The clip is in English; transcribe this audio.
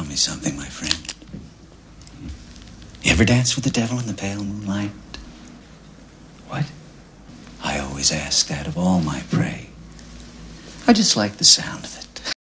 Tell me something, my friend. You ever dance with the devil in the pale moonlight? What? I always ask that of all my prey. I just like the sound of it.